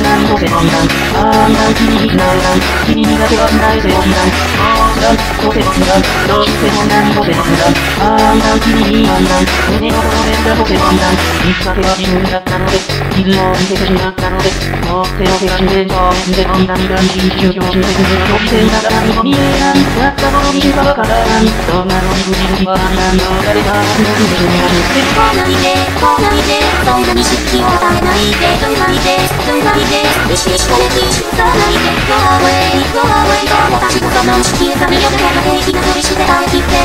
どうしてもなんポケモン、あんなん君になる団、君に苦手はないぜ温暖、あー団、ポケモン団、どうしてもなんポケモン団、あんなん君に温暖、胸を込めたポケモン団、きっかけは自分だったのです、傷を見せてしまったのです、もう手を手が死んで正面で温暖が人気を表示せずに飛び線だから何も見えない、やったことにかわからない、そんなのに無事には何の誰が何の無事になる。来ないで、来ないで、そんなに湿気を与えないで。どないでどないで意識したれ気しさないで Go away Go away と私こその地球が見よるような平気なふりして帰ってきて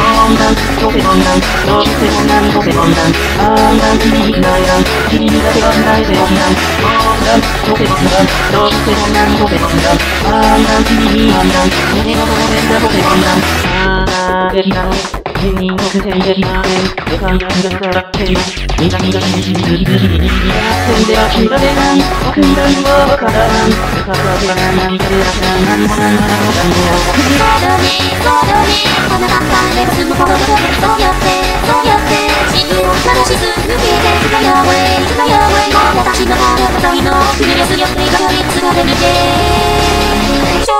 温暖、ポケモン団、どうしてもなんポケモン団、あんなん君にないらん、君にだけはないぜ温暖、温暖、ポケモン団、どうしてもなんポケモン団、あんなん君に温暖、胸の方面だポケモン団、ああ、できたの。人人のくせにできません。世界が見がっています。みんなみんなみんなみんなみんなみんなみんなでは知られない。僕に何もわからない。世界は知らない。何かでらしない。何も何も何も何も。そうだね、そうだね。あなたがレスのほどどそうやって、そうやって。地球を探し続けて、フラヤウェイ、フラヤウェイ。私の体の国ですよってがいつまで見て。痛みね、痛みね、隠されてるのがないんじゃね。無理だね、無理だね、最後までを求めてね。そもそもね、そもそもね、私の役目も終わっちゃ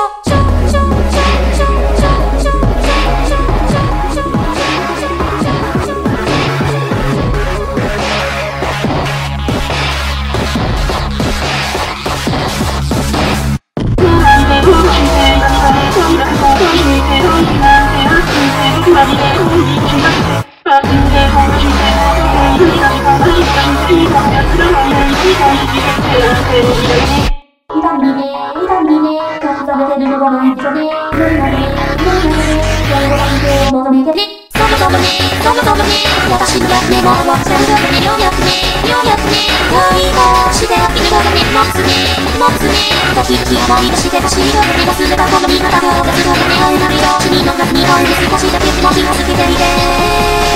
うのに、ようやくね、ようやくね、愛をしてあげるのがね、持つね、持つね、ドキドキ思い出してほしいよ、目がすればこの味方が別のね、会えないよ、君の中に入る少しだけ気持ちをつけていて。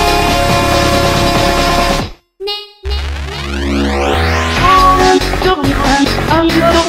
君はど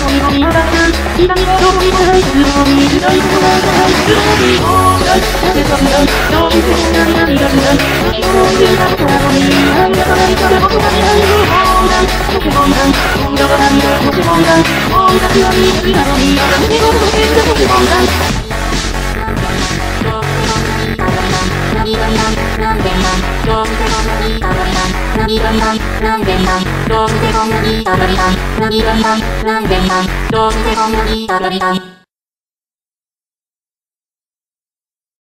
こにもいなかった君はどこにもないするのに時代もないからするのにもうないなぜかみたいどうしても何々がしない時を見てたことなのに何がないから僕がいないよもうない今度は何がポケモン団もう私は見つきなのにまだ見てごどうしてこんなにたどりない何がいないなんでいないどうしてこんなにたどりない何がいないなんでいないどうしてこんなにたどりない。